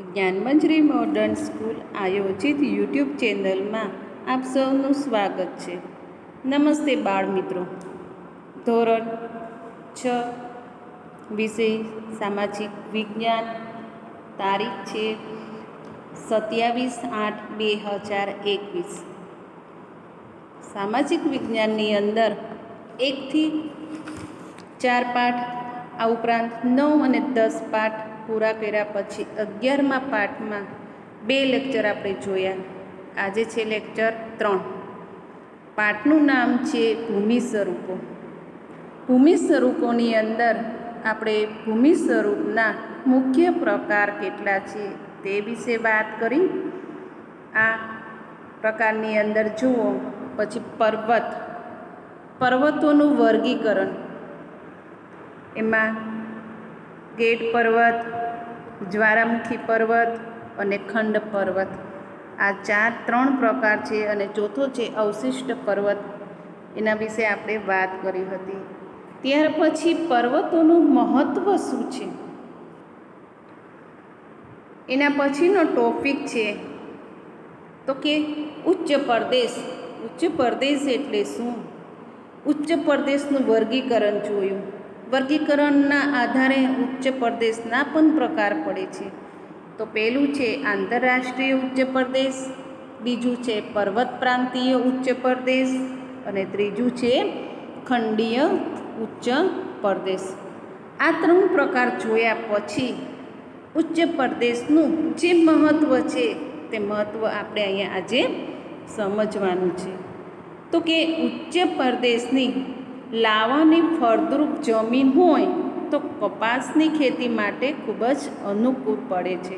Gyanmanjari modern school આયોજિત YouTube ચેનલમાં આપ સૌનું સ્વાગત છે. નમસ્તે બાળ મિત્રો. ધોરણ છ, વિષય સામાજિક વિજ્ઞાન, તારીખ છે સત્યાવીસ આઠ બે હજાર એકવીસ. સામાજિક વિજ્ઞાનની અંદર એકથી ચાર પાઠ, આ ઉપરાંત નવ અને દસ પાઠ પૂરા કર્યા પછી અગિયારમા પાઠમાં બે લેક્ચર આપણે જોયા. આજે છે લેક્ચર ત્રણ. પાઠનું નામ છે ભૂમિ સ્વરૂપો. ભૂમિ સ્વરૂપોની અંદર આપણે ભૂમિ સ્વરૂપના મુખ્ય પ્રકાર કેટલા છે તે વિશે વાત કરી. આ પ્રકારની અંદર જુઓ, પછી પર્વત. પર્વતોનું વર્ગીકરણ. એમાં ગેટ પર્વત જ્વારામુખી પર્વત અને ખંડ પર્વત. આ ચાર ત્રણ પ્રકાર છે અને ચોથો છે અવશિષ્ટ પર્વત. એના વિશે આપણે વાત કરી હતી. ત્યાર પછી પર્વતોનું મહત્ત્વ શું છે? એના પછીનો ટોપિક છે, તો કે ઉચ્ચ પ્રદેશ. ઉચ્ચ પ્રદેશ એટલે શું? ઉચ્ચ પ્રદેશનું વર્ગીકરણ જોયું. વર્ગીકરણના આધારે ઉચ્ચ પ્રદેશના પણ પ્રકાર પડે છે. તો પહેલું છે આંતરરાષ્ટ્રીય ઉચ્ચ પ્રદેશ, બીજું છે પર્વત પ્રાંતીય ઉચ્ચ પ્રદેશ અને ત્રીજું છે ખંડીય ઉચ્ચ પ્રદેશ. આ ત્રણ પ્રકાર જોયા પછી ઉચ્ચ પ્રદેશનું જે મહત્ત્વ છે તે મહત્ત્વ આપણે અહીંયા આજે સમજવાનું છે. તો કે ઉચ્ચ પ્રદેશની લાવાની ફળદ્રુપ જમીન હોય તો કપાસની ખેતી માટે ખૂબ જ અનુકૂળ પડે છે.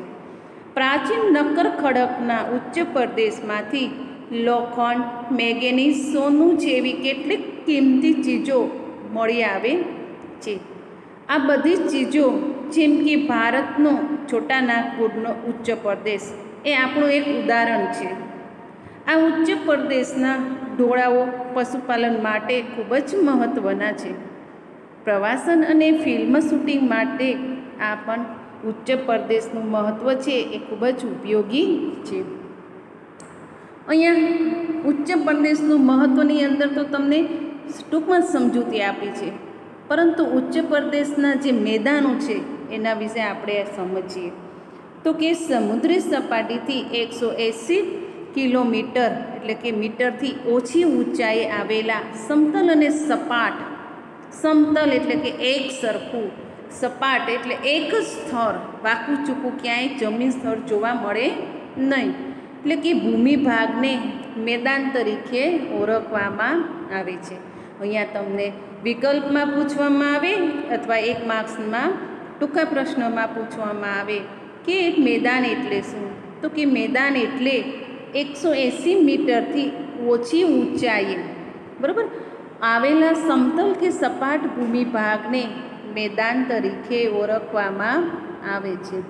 પ્રાચીન નક્કર ખડકના ઉચ્ચ પ્રદેશમાંથી લોખંડ, મેગેની, સોનું જેવી કેટલીક કિંમતી ચીજો મળી આવે છે. આ બધી ચીજો જેમ કે ભારતનો છોટા નાગપુરનો ઉચ્ચ પ્રદેશ એ આપણું એક ઉદાહરણ છે. આ ઉચ્ચ પ્રદેશના ઢોળાઓ પશુપાલન માટે ખૂબ જ મહત્ત્વના છે. પ્રવાસન અને ફિલ્મ શૂટિંગ માટે આ પણ ઉચ્ચ પ્રદેશનું મહત્ત્વ છે, એ ખૂબ જ ઉપયોગી છે. અહીંયા ઉચ્ચ પ્રદેશનું મહત્ત્વની અંદર તો તમને ટૂંકમાં સમજૂતી આપી છે, પરંતુ ઉચ્ચ પ્રદેશના જે મેદાનો છે, એના વિશે આપણે સમજીએ. તો કે સમુદ્રી સપાટીથી એકસો એંસી કિલોમીટર એટલે કે મીટરથી ઓછી ઊંચાઈએ આવેલા સમતલ અને સપાટ. સમતલ એટલે કે એક સરખું. સપાટ એટલે એક જ સ્થળ. વાકું ચૂકું ક્યાંય જમીન સ્થળ જોવા મળે નહીં. એટલે કે ભૂમિ ભાગને મેદાન તરીકે ઓળખવામાં આવે છે. અહીંયા તમને વિકલ્પમાં પૂછવામાં આવે અથવા એક માર્ક્સમાં ટૂંકા પ્રશ્નમાં પૂછવામાં આવે કે મેદાન એટલે શું? તો કે મેદાન એટલે એકસો એંસી મીટરથી ઓછી ઊંચાઈએ. બરાબર? આવેલા સમતલ કે સપાટ ભૂમિ ભાગને મેદાન તરીકે ઓળખવામાં આવે છે.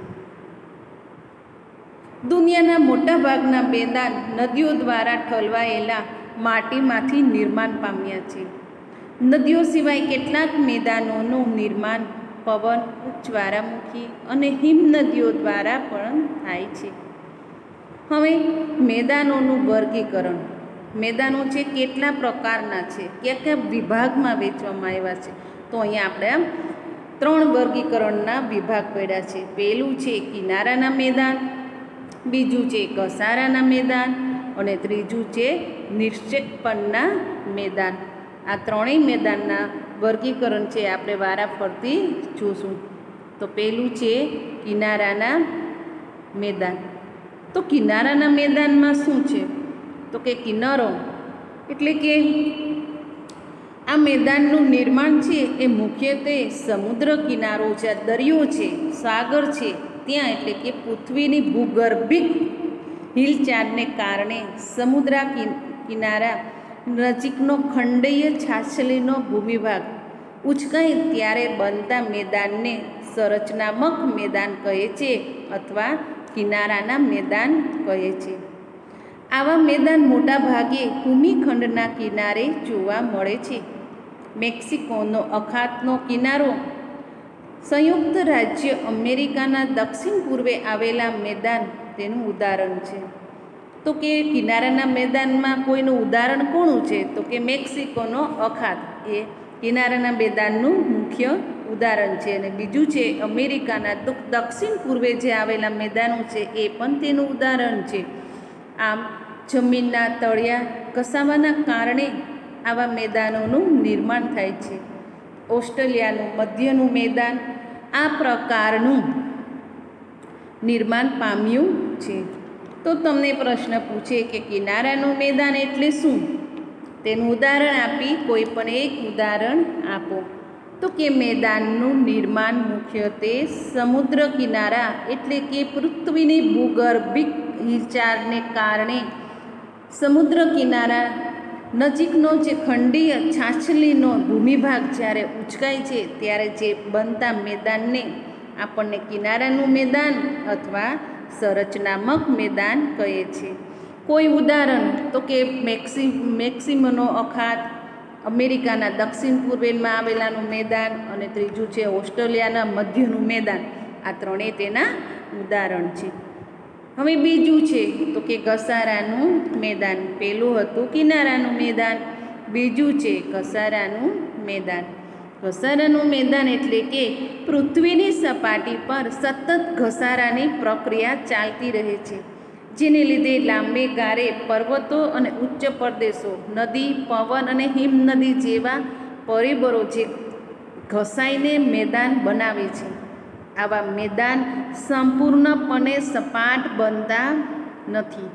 દુનિયાના મોટાભાગના મેદાન નદીઓ દ્વારા ઠલવાયેલા માટીમાંથી નિર્માણ પામ્યા છે. નદીઓ સિવાય કેટલાક મેદાનોનું નિર્માણ પવન જ્વાળામુખી અને હિમ નદીઓ દ્વારા પણ થાય છે. હવે મેદાનોનું વર્ગીકરણ. મેદાનો છે કેટલા પ્રકારના છે? કયા કયા વિભાગમાં વેચવામાં આવ્યા છે? તો અહીંયા આપણે ત્રણ વર્ગીકરણના વિભાગ પડ્યા છે. પહેલું છે કિનારાના મેદાન, બીજું છે ઘસારાના મેદાન અને ત્રીજું છે નિશ્ચિતપણના મેદાન. આ ત્રણેય મેદાનના વર્ગીકરણ છે આપણે વારાફરતી જોશું. તો પહેલું છે કિનારાના મેદાન. તો કિનારાના મેદાનમાં શું છે? તો કે કિનારો એટલે કે આ મેદાનનું નિર્માણ છે એ મુખ્યત્વે સમુદ્ર કિનારો છે દરિયો છે, સાગર છે, ત્યાં એટલે કે પૃથ્વીની ભૂગર્ભિક હિલચાલને કારણે સમુદ્ર કિનારા નજીકનો ખંડીય છાછલીનો ભૂમિભાગ. ઉચકાય ત્યારે બનતા મેદાનને સંરચનાત્મક મેદાન કહે છે અથવા કિનારાના મેદાન કહે છે. આવા મેદાન મોટાભાગે ભૂમિખંડના કિનારે જોવા મળે છે. મેક્સિકોનો અખાતનો કિનારો સંયુક્ત રાજ્ય અમેરિકાના દક્ષિણ પૂર્વે આવેલા મેદાન તેનું ઉદાહરણ છે. તો કે કિનારાના મેદાનમાં કોઈનું ઉદાહરણ કોણું છે? તો કે મેક્સિકોનો અખાત એ કિનારાના મેદાનનું મુખ્ય ઉદાહરણ છે અને બીજું છે અમેરિકાના દક્ષિણ પૂર્વે જે આવેલા મેદાનો છે એ પણ તેનું ઉદાહરણ છે. આમ, જમીનના તળિયા કસાવાના કારણે આવા મેદાનોનું નિર્માણ થાય છે. ઓસ્ટ્રેલિયાનું મધ્યનું મેદાન આ પ્રકારનું નિર્માણ પામ્યું છે. તો તમને પ્રશ્ન પૂછે કે કિનારાનું મેદાન એટલે શું? તેનું ઉદાહરણ આપી કોઈ પણ એક ઉદાહરણ આપો. તો કે મેદાનનું નિર્માણ મુખ્યત્વે સમુદ્ર કિનારા એટલે કે પૃથ્વીની ભૂગર્ભિક હિલચાલને કારણે સમુદ્ર કિનારા નજીકનો જે ખંડીય છાછલીનો ભૂમિભાગ જ્યારે ઉચકાય છે, ત્યારે જે બનતા મેદાનને આપણને કિનારાનું મેદાન અથવા સંરચનાત્મક મેદાન કહે છે. કોઈ ઉદાહરણ, તો કે મેક્સી મેક્સિમનો અખાત અમેરિકાના દક્ષિણ પૂર્વેમાં આવેલાનું મેદાન અને ત્રીજું છે ઓસ્ટ્રેલિયાના મધ્યનું મેદાન. આ ત્રણેય તેના ઉદાહરણ છે. હવે બીજું છે, તો કે ઘસારાનું મેદાન. પહેલું હતું કિનારાનું મેદાન. બીજું છે ઘસારાનું મેદાન. ઘસારાનું મેદાન એટલે કે પૃથ્વીની સપાટી પર સતત ઘસારાની પ્રક્રિયા ચાલતી રહે છે. જેને લીધે લાંબે ગારે પર્વતો અને ઉચ્ચ પ્રદેશો, નદી, પવન અને હિમનદી જેવા પરિબળો જે ઘસાઈને મેદાન બનાવે છે. આવા મેદાન સંપૂર્ણપણે સપાટ બનતા નથી.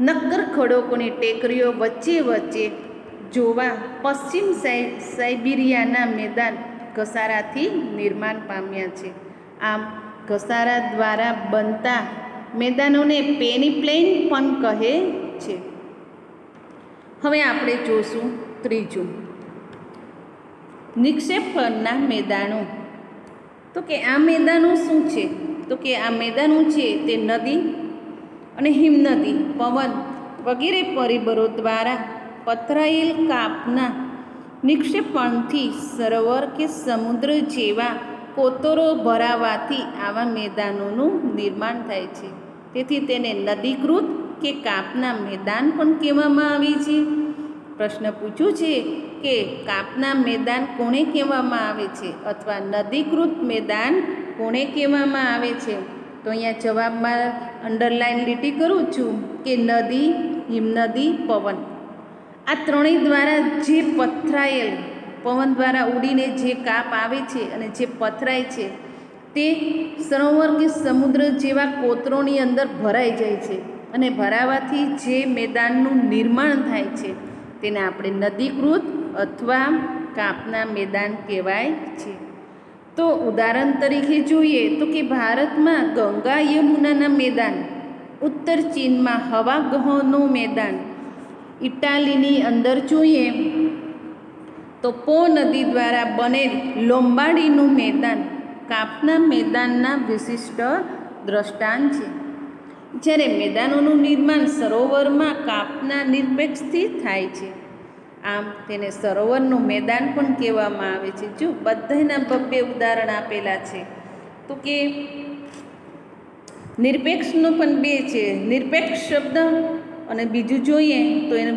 નક્કર ખડકોની ટેકરીઓ વચ્ચે વચ્ચે જોવા પશ્ચિમ સાઇબિરિયાના મેદાન ઘસારાથી નિર્માણ પામ્યા છે. આમ ઘસારા દ્વારા બનતા મેદાનોને પેનીપ્લેન પણ કહે છે. હવે આપણે જોશું ત્રીજું. નિક્ષેપ પરના મેદાનો. તો કે આ મેદાનો શું છે? તો કે આ મેદાનો છે તે નદી અને હિમનદી, પવન વગેરે પરિબળો દ્વારા પથરાયેલ કાપના નિક્ષેપણથી સરોવર કે સમુદ્ર જેવા કોતરો ભરાવાથી આવા મેદાનોનું નિર્માણ થાય છે. તેથી તેને નદીકૃત કે કાપના મેદાન પણ કહેવામાં આવે છે. પ્રશ્ન પૂછ્યું છે કે કાપના મેદાન કોણે કહેવામાં આવે છે અથવા નદીકૃત મેદાન કોણે કહેવામાં આવે છે? તો અહીંયા જવાબમાં અંડરલાઇન લીટી કરું છું કે નદી, હિમનદી, પવન. આ ત્રણેય દ્વારા જે પથરાયેલ, પવન દ્વારા ઉડીને જે કાપ આવે છે અને જે પથરાય છે તે સરોવર કે સમુદ્ર જેવા કોતરોની અંદર ભરાઈ જાય છે અને ભરાવાથી જે મેદાનનું નિર્માણ થાય છે તેને આપણે નદીકૃત અથવા કાપના મેદાન કહેવાય છે. તો ઉદાહરણ તરીકે જોઈએ તો કે ભારતમાં ગંગા યમુનાના મેદાન, ઉત્તર ચીનમાં હવાગહોનું મેદાન, ઇટાલીની અંદર જોઈએ તો પો નદી દ્વારા બનેલ લોંબાડીનું મેદાન કાપના મેદાનના વિશિષ્ટ દ્રષ્ટાંત છે. જ્યારે મેદાનોનું નિર્માણ સરોવરમાં કાપના નિરપેક્ષથી થાય છે. આમ તેને સરોવરનું મેદાન પણ કહેવામાં આવે છે. જો બધાના ભવ્ય ઉદાહરણ આપેલા છે, તો કે નિરપેક્ષનું પણ બે છે. નિરપેક્ષ શબ્દ અને બીજું જોઈએ તો એને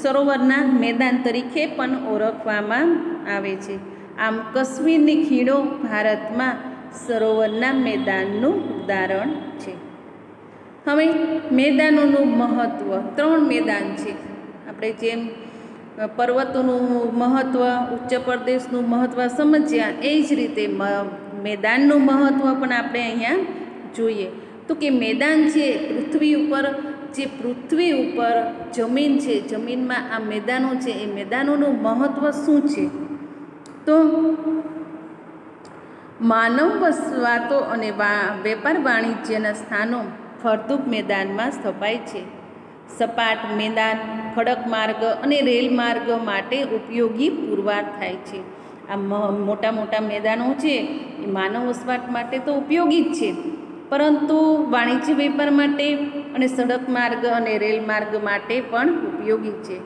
સરોવરના મેદાન તરીકે પણ ઓળખવામાં આવે છે. આમ કશ્મીરની ખીણો ભારતમાં સરોવરના મેદાનનું ઉદાહરણ છે. હવે મેદાનોનું મહત્ત્વ ત્રણ મેદાન છે. આપણે જેમ પર્વતોનું મહત્ત્વ ઉચ્ચ પ્રદેશનું મહત્ત્વ સમજ્યા, એ જ રીતે મેદાનનું મહત્ત્વ પણ આપણે અહીંયા જોઈએ. તો કે મેદાન છે, પૃથ્વી ઉપર, જે પૃથ્વી ઉપર જમીન છે, જમીનમાં આ મેદાનો છે, એ મેદાનોનું મહત્ત્વ શું છે? તો માનવ વસવાતો અને વેપાર વાણિજ્યના સ્થાનો ફળદ્રુપ મેદાનમાં સ્થપાય છે. સપાટ મેદાન, ખડક માર્ગ અને રેલ માર્ગ માટે ઉપયોગી પુરવાર થાય છે. આ મોટા મોટા મેદાનો છે એ માનવ વસવાટ માટે તો ઉપયોગી જ છે. પરંતુ વાણિજ્ય વેપાર માટે અને સડક માર્ગ અને રેલ માર્ગ માટે પણ ઉપયોગી છે.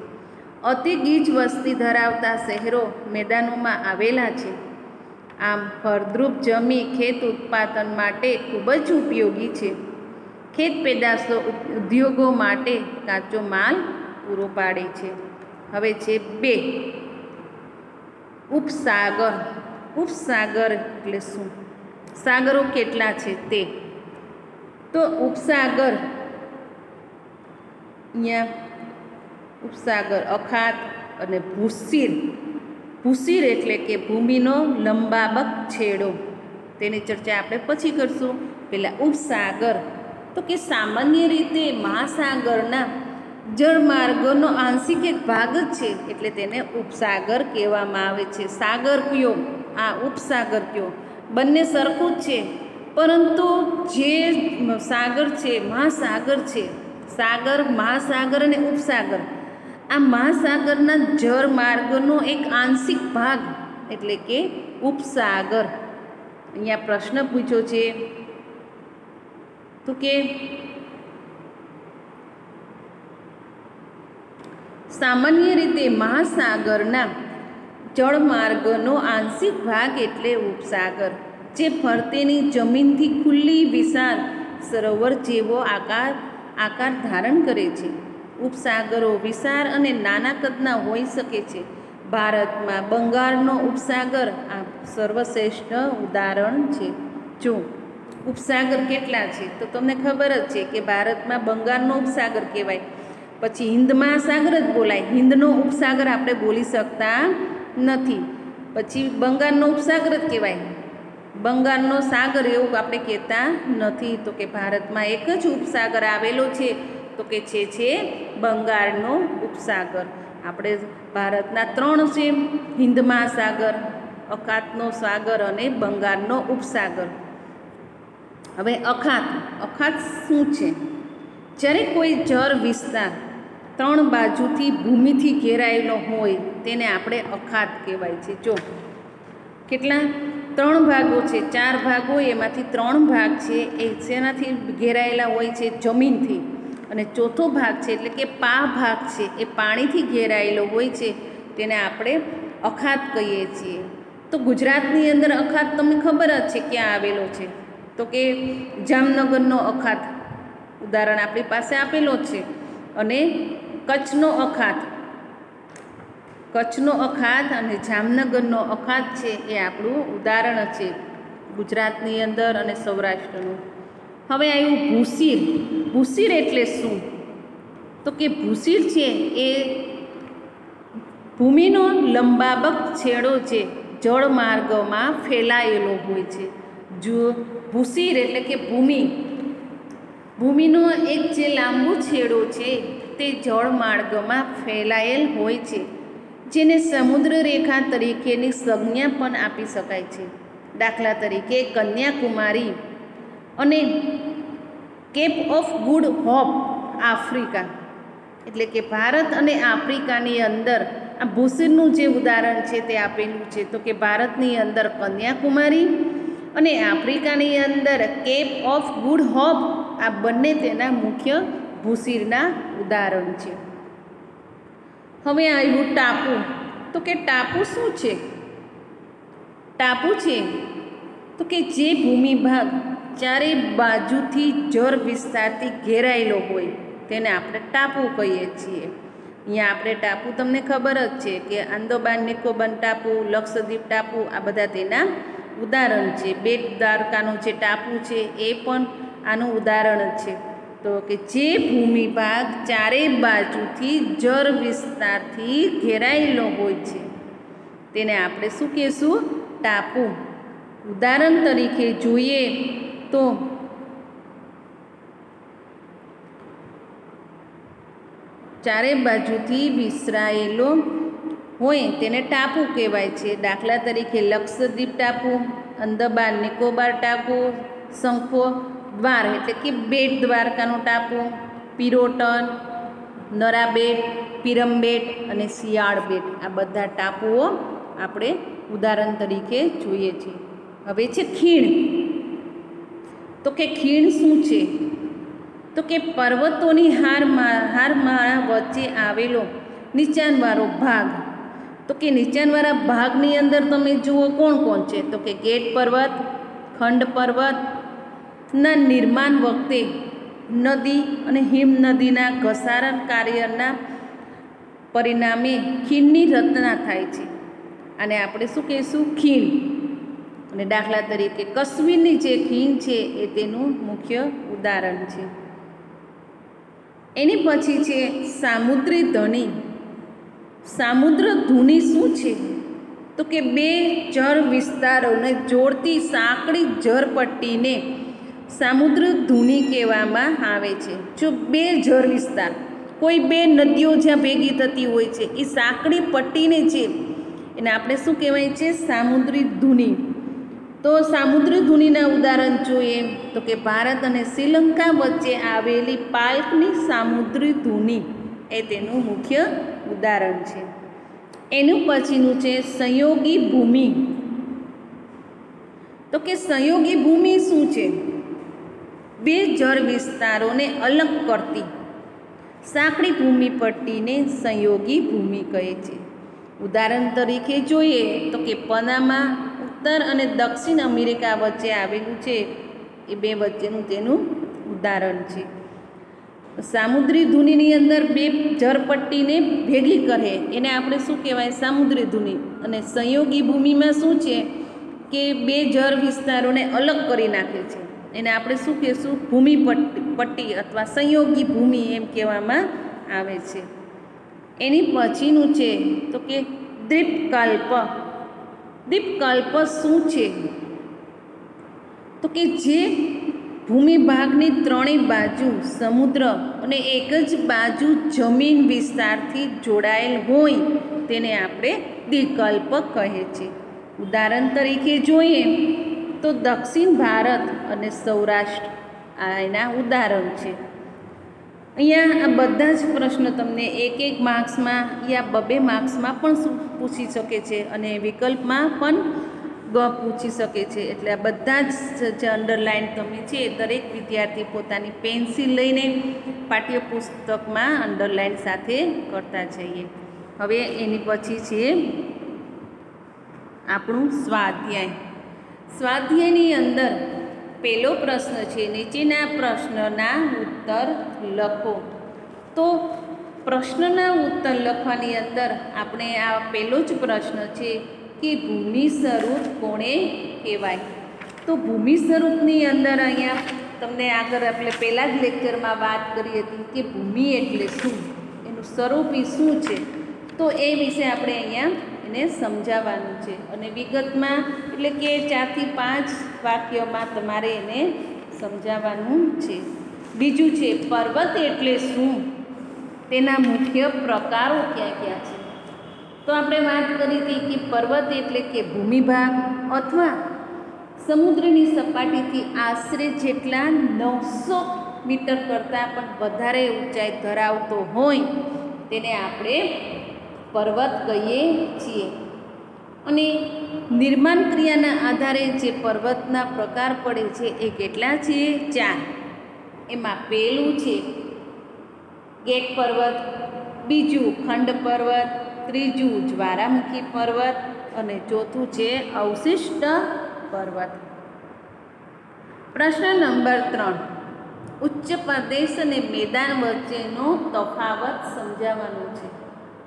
અતિ ગીચ વસ્તી ધરાવતા શહેરો મેદાનોમાં આવેલા છે. આમ ફળદ્રુપ જમી ખેત ઉત્પાદન માટે ખૂબ જ ઉપયોગી છે. ખેત પેદાશો ઉદ્યોગો માટે કાચો માલ પૂરો પાડે છે. હવે છે બે. ઉપસાગર. ઉપસાગર એટલે શું? સાગરો કેટલા છે તે? તો ઉપસાગર અહીંયા ઉપસાગર અખાત અને ભૂસીર. ભૂસીર એટલે કે ભૂમિનો લંબાબક છેડો. તેની ચર્ચા આપણે પછી કરશું. પહેલાં ઉપસાગર. તો કે સામાન્ય રીતે મહાસાગરના જળમાર્ગોનો આંશિક એક ભાગ જ છે, એટલે તેને ઉપસાગર કહેવામાં આવે છે. સાગર કયો? આ ઉપસાગર કયો? બંને સરખું જ છે. પરંતુ જે સાગર છે, મહાસાગર છે, સાગર, મહાસાગર અને ઉપસાગર. આ મહાસાગરના જળ માર્ગનો એક આંશિક ભાગ એટલે કે ઉપસાગર. અહીંયા પ્રશ્ન પૂછ્યો છે, તો કે સામાન્ય રીતે મહાસાગરના જળમાર્ગનો આંશિક ભાગ એટલે ઉપસાગર, જે ફરતેની જમીનથી ખુલ્લી વિશાળ સરોવર જેવો આકાર આકાર ધારણ કરે છે. ઉપસાગરો વિશાળ અને નાના કદના હોઈ શકે છે. ભારતમાં બંગાળનો ઉપસાગર આ સર્વશ્રેષ્ઠ ઉદાહરણ છે. જો ઉપસાગર કેટલા છે? તો તમને ખબર જ છે કે ભારતમાં બંગાળનો ઉપસાગર કહેવાય. પછી હિન્દ મહાસાગર જ બોલાય. હિન્દનો ઉપસાગર આપણે બોલી શકતા નથી. પછી બંગાળનો ઉપસાગર જ કહેવાય. બંગાળનો સાગર એવું આપણે કહેતા નથી. તો કે ભારતમાં એક જ ઉપસાગર આવેલો છે. તો કે છે છે બંગાળનો ઉપસાગર. આપણે ભારતના ત્રણ છે, હિન્દ મહાસાગર, અખાતનો સાગર અને બંગાળનો ઉપસાગર. હવે અખાત અખાત શું છે? જ્યારે કોઈ જળ વિસ્તાર ત્રણ બાજુથી ભૂમિથી ઘેરાયેલો હોય, તેને આપણે અખાત કહેવાય છે. જો, કેટલા? ત્રણ ભાગો છે. ચાર ભાગો, એમાંથી ત્રણ ભાગ છે, એ શેનાથી ઘેરાયેલા હોય છે? જમીનથી. અને ચોથો ભાગ છે, એટલે કે પા ભાગ છે, એ પાણીથી ઘેરાયેલો હોય છે, તેને આપણે અખાત કહીએ છીએ. તો ગુજરાતની અંદર અખાત તમને ખબર જ છે ક્યાં આવેલો છે. તો કે જામનગરનો અખાત ઉદાહરણ આપણી પાસે આપેલો છે અને કચ્છનો અખાત. કચ્છનો અખાત અને જામનગરનો અખાત છે એ આપણું ઉદાહરણ છે ગુજરાતની અંદર અને સૌરાષ્ટ્રનું. હવે આવ્યું ભૂસીર ભૂસીર એટલે શું? તો કે ભૂસીર છે એ ભૂમિનો લંબાબક છેડો છે જળમાર્ગમાં ફેલાયેલો હોય છે. જો ભૂસીર એટલે કે ભૂમિ, ભૂમિનો એક જે લાંબો છેડો છે, તે જળમાર્ગમાં ફેલાયેલ હોય છે, જેને સમુદ્ર રેખા તરીકેની સંજ્ઞા પણ આપી શકાય છે. દાખલા તરીકે કન્યાકુમારી અને cape of good hope Africa. એટલે કે ભારત અને આફ્રિકાની અંદર આ ભૂસીરનું જે ઉદાહરણ છે તે આપેલું છે, તો કે ભારતની અંદર કન્યાકુમારી અને આફ્રિકાની અંદર કેપ ઓફ ગુડ હોપ, આ બંને તેના મુખ્ય ભૂસીરના ઉદાહરણ છે. હવે આવ્યું ટાપુ. તો કે ટાપુ શું છે? ટાપુ છે? તો કે જે ભૂમિ ભાગ ચારે બાજુથી જર વિસ્તારથી ઘેરાયેલો હોય, તેને આપણે ટાપુ કહીએ છીએ. અહીંયા આપણે ટાપુ તમને ખબર જ છે કે આંદોબાન નિકોબાર ટાપુ, લક્ષદ્વીપ ટાપુ, આ બધા તેના ઉદાહરણ છે. બેટ દ્વારકાનો જે ટાપુ છે એ પણ આનું ઉદાહરણ છે. તો કે જે ભૂમિ ભાગ ચારે બાજુથી જર વિસ્તારથી ઘેરાયેલો હોય છે, તેને આપણે શું કહીશું? ટાપુ. ઉદાહરણ તરીકે જોઈએ તો ચારે બાજુથી વિસરાયેલો હોય તેને ટાપુ કહેવાય છે. દાખલા તરીકે લક્ષદ્વીપ ટાપુ, અંદબાર નિકોબાર ટાપુ, શંખો દ્વાર એટલે કે બેટ દ્વારકાનો ટાપુ, પિરોટન, નરાબેટ, પિરમબેટ અને શિયાળબેટ. આ બધા ટાપુઓ આપણે ઉદાહરણ તરીકે જોઈએ છીએ. હવે છે ખીણ. તો કે ખીણ શું છે? તો કે પર્વતોની હારમાં હારમાળા વચ્ચે આવેલો નીચાણવાળો ભાગ. તો કે નીચાણવાળા ભાગની અંદર તમે જુઓ કોણ કોણ છે? તો કે ગેટ પર્વત, ખંડ પર્વતના નિર્માણ વખતે નદી અને હિમ નદીના ઘસારણ કાર્યના પરિણામે ખીણની રચના થાય છે. અને આપણે શું કહીશું? ખીણ. અને દાખલા તરીકે કશ્મીરની જે ખીણ છે એ તેનું મુખ્ય ઉદાહરણ છે. એની પછી છે સામુદ્રી ધણી. સામુદ્ર ધૂની શું છે? તો કે બે જળ વિસ્તારોને જોડતી સાંકડી જળપટ્ટીને સામુદ્ર ધૂની કહેવામાં આવે છે. જો બે જળ વિસ્તાર, કોઈ બે નદીઓ જ્યાં ભેગી થતી હોય છે, એ સાંકડી પટ્ટીને છે, એને આપણે શું કહેવાય છે? સામુદ્રી ધૂની તો સામુદ્ર ધૂનીના ઉદાહરણ જોઈએ તો કે ભારત અને શ્રીલંકા વચ્ચે આવેલી પાલ્કની સામુદ્રી ધૂની એ તેનું મુખ્ય ઉદાહરણ છે. એનું પછીનું છે સંયોગી ભૂમિ. તો કે સંયોગી ભૂમિ શું છે? બે જળ વિસ્તારોને અલગ કરતી સાંકડી ભૂમિ પટ્ટીને સંયોગી ભૂમિ કહે છે. ઉદાહરણ તરીકે જોઈએ તો કે પનામા ઉત્તર અને દક્ષિણ અમેરિકા વચ્ચે આવેલું છે. એ બે વચ્ચેનું તેનું ઉદાહરણ છે. સામુદ્રી ધૂનીની અંદર બે જળપટ્ટીને ભેગી કરે. એને આપણે શું કહેવાય? સામુદ્રી ધૂની. અને સંયોગી ભૂમિમાં શું છે? કે બે જળ વિસ્તારોને અલગ કરી નાખે છે. એને આપણે શું કહીશું? ભૂમિ પટ્ટી અથવા સંયોગી ભૂમિ એમ કહેવામાં આવે છે. એની પછીનું છે તો કે દ્વીપકલ્પ. દ્વીપકલ્પ શું છે? તો કે જે ભૂમિ ભાગની ત્રણેય બાજુ સમુદ્ર અને એક જ બાજુ જમીન વિસ્તારથી જોડાયેલ હોય તેને આપણે દ્વિકલ્પ કહે છે. ઉદાહરણ તરીકે જોઈએ તો દક્ષિણ ભારત અને સૌરાષ્ટ્ર. આ એના ઉદાહરણ છે. અહીંયા આ બધા જ પ્રશ્નો તમને એક એક માર્ક્સમાં યા બબે માર્ક્સમાં પણ પૂછી શકે છે અને વિકલ્પમાં પણ ગ પૂછી શકે છે. એટલે આ બધા જ જે અંડરલાઇન તમે છે દરેક વિદ્યાર્થી પોતાની પેન્સિલ લઈને પાઠ્યપુસ્તકમાં અંડરલાઇન સાથે કરતા જઈએ. હવે એની પછી છે આપણું સ્વાધ્યાય. સ્વાધ્યાયની અંદર પહેલો પ્રશ્ન છે, નીચેના પ્રશ્નના ઉત્તર લખો. તો પ્રશ્નના ઉત્તર લખવાની અંદર આપણે આ પહેલો જ પ્રશ્ન છે કે ભૂમિ સ્વરૂપ કોણે કહેવાય? તો ભૂમિ સ્વરૂપની અંદર અહીંયા તમને આગળ આપણે પહેલાં જ લેક્ચરમાં વાત કરી હતી કે ભૂમિ એટલે શું? એનું સ્વરૂપ એ શું છે? તો એ વિશે આપણે અહીંયા એને સમજાવવાનું છે. અને વિગતમાં એટલે કે ચારથી પાંચ વાક્યોમાં તમારે એને સમજાવવાનું છે. બીજું છે પર્વત એટલે શું? તેના મુખ્ય પ્રકારો ક્યાં ક્યાં છે? તો આપણે વાત કરી હતી કે પર્વત એટલે કે ભૂમિભાગ અથવા સમુદ્રની સપાટીથી આશરે જેટલા નવસો મીટર કરતાં પણ વધારે ઊંચાઈ ધરાવતો હોય તેને આપણે પર્વત કહીએ છીએ. અને નિર્માણ ક્રિયાના આધારે જે પર્વતના પ્રકાર પડે છે એ કેટલા છે? ચાર. એમાં પહેલું છે ગેટ પર્વત, બીજું ખંડ પર્વત, ત્રીજું જ્વારામુખી પર્વત અને ચોથું છે અવશિષ્ટ પર્વત. પ્રશ્ન નંબર ત્રણ. ઉચ્ચ પ્રદેશ અને મેદાન વચ્ચેનો તફાવત સમજાવવાનો છે.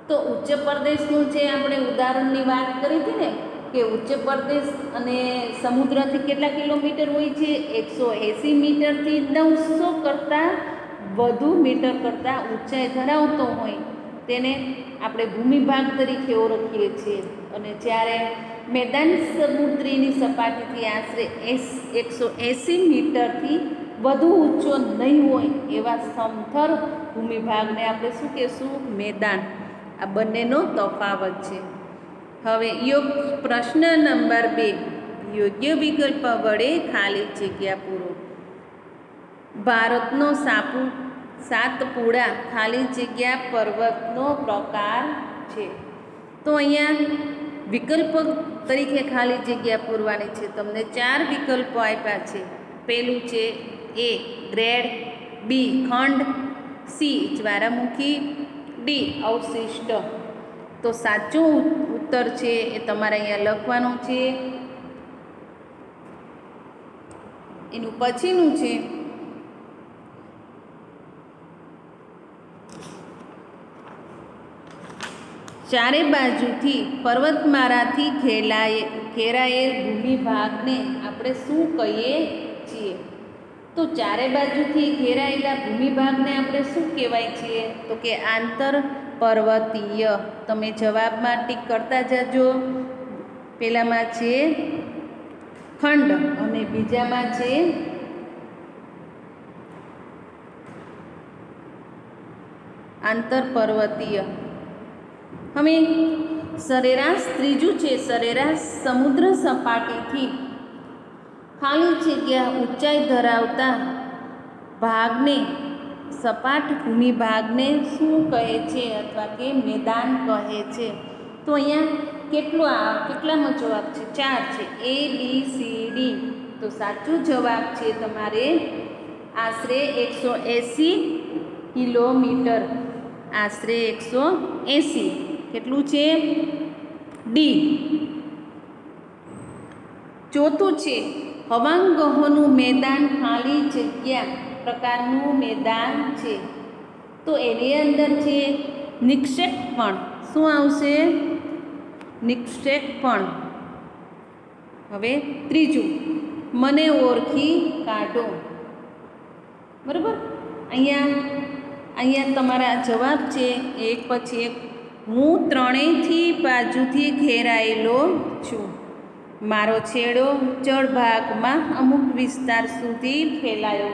તો ઉચ્ચ પ્રદેશનું જે આપણે ઉદાહરણની વાત કરી હતી ને કે ઉચ્ચ પ્રદેશ અને સમુદ્રથી કેટલા કિલોમીટર હોય છે? એકસો એંસી મીટરથી નવસો કરતાં વધુ મીટર કરતાં ઊંચાઈ ધરાવતો હોય. તેને આપણે ભૂમિભાગ તરીકે ઓળખીએ છીએ. અને જ્યારે મેદાન સમુદ્રીની સપાટીથી આશરે એસ, એકસો એંસી મીટરથી વધુ ઊંચો નહીં હોય, એવા સમથર ભૂમિભાગને આપણે શું કહેશું? મેદાન. આ બંનેનો તફાવત છે. હવે યોગ પ્રશ્ન નંબર બે. યોગ્ય વિકલ્પ વડે ખાલી જગ્યા પૂરો. ભારતનો સાપુ સાતપુડા ખાલી જગ્યા પર્વતનો પ્રકાર છે. તો અહીંયા વિકલ્પ તરીકે ખાલી જગ્યા પૂરવાની છે. તમને ચાર વિકલ્પો આપ્યા છે. પહેલું છે એ, ગ્રેડ, બી, ખંડ, સી જ્વારામુખી ડી, અવશિષ્ટ. તો સાચું ઉત્તર છે એ તમારે અહીંયા લખવાનો છે. એનું પછીનું છે. ચારે બાજુથી પર્વતમાળાથી ઘેલાએ ઘેરાયેલ ભૂમિભાગને આપણે શું કહીએ છીએ? તો ચારે બાજુથી ઘેરાયેલા ભૂમિભાગને આપણે શું કહેવાય છીએ? તો કે આંતર પર્વતીય. તમે જવાબમાં ટીક કરતા જજો. પહેલામાં છે ખંડ અને બીજામાં છે આંતર પર્વતીય હવે સરેરાશ ત્રીજું છે સરેરાશ સમુદ્ર સપાટીથી. ખાલી જગ્યા ઊંચાઈ ધરાવતા ભાગને સપાટ ભૂમિભાગને શું કહે છે અથવા કે મેદાન કહે છે? તો અહીંયા કેટલો આ કેટલામાં જવાબ છે? ચાર છે. એ બી સી ડી તો સાચું જવાબ છે તમારે આશરે એકસો એંસી કિલોમીટર. આશરે એકસો એંસી. કેટલું છે? ડી ચોથું છે, હવાંગહોનું મેદાન ખાલી જગ્યા. પ્રકારનું મેદાન છે. તો એની અંદર છે નિક્ષેપણ. શું આવશે? નિક્ષેપણ. હવે ત્રીજું, મને ઓળખી કાઢો. બરાબર? અહીંયા અહીંયા તમારા જવાબ છે, એક પછી એક. હું ત્રણેયથી બાજુથી ઘેરાયેલો છું. મારો છેડો જળભાગમાં અમુક વિસ્તાર સુધી ફેલાયો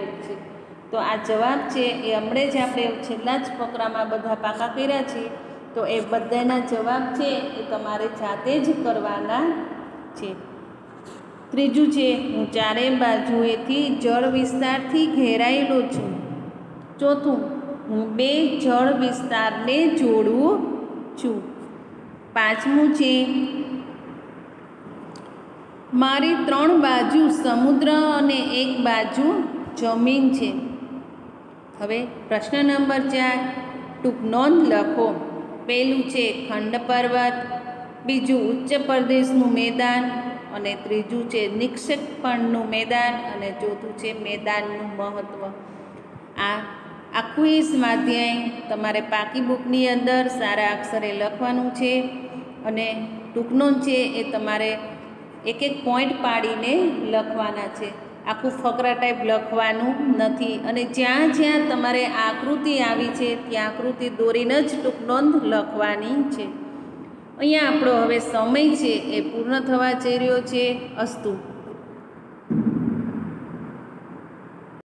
તો આ જવાબ છે એ હમણે જ આપણે છેલ્લા જ ફકરામાં બધા પાકા કર્યા છે. તો એ બધાના જવાબ છે એ તમારે જાતે જ કરવાના છે. ત્રીજું છે, હું ચારે બાજુએથી જળ વિસ્તારથી ઘેરાયેલો છું. ચોથું, હું બે જળ વિસ્તારને જોડું છું. પાંચમું છે, મારી ત્રણ બાજુ સમુદ્ર અને એક બાજુ જમીન છે. હવે પ્રશ્ન નંબર ચાર. ટૂંક નોંધ લખો. પહેલું છે ખંડ પર્વત, બીજું ઉચ્ચ પ્રદેશનું મેદાન અને ત્રીજું છે નિક્ષેપણનું મેદાન અને ચોથું છે મેદાનનું મહત્ત્વ આ આખું એ તમારે પાકી બુકની અંદર સારા અક્ષરે લખવાનું છે અને ટૂંકનો છે એ તમારે એક એક પોઈન્ટ પાડીને લખવાના છે. આખું ફકરા ટાઈપ લખવાનું નથી. અને જ્યાં જ્યાં તમારે આકૃતિ આવી છે, ત્યાં આકૃતિ દોરીને જ ટૂંક નોંધ લખવાની છે. અહીંયા આપણો હવે સમય છે, એ પૂર્ણ થવા જઈ રહ્યો છે, અસ્તુ.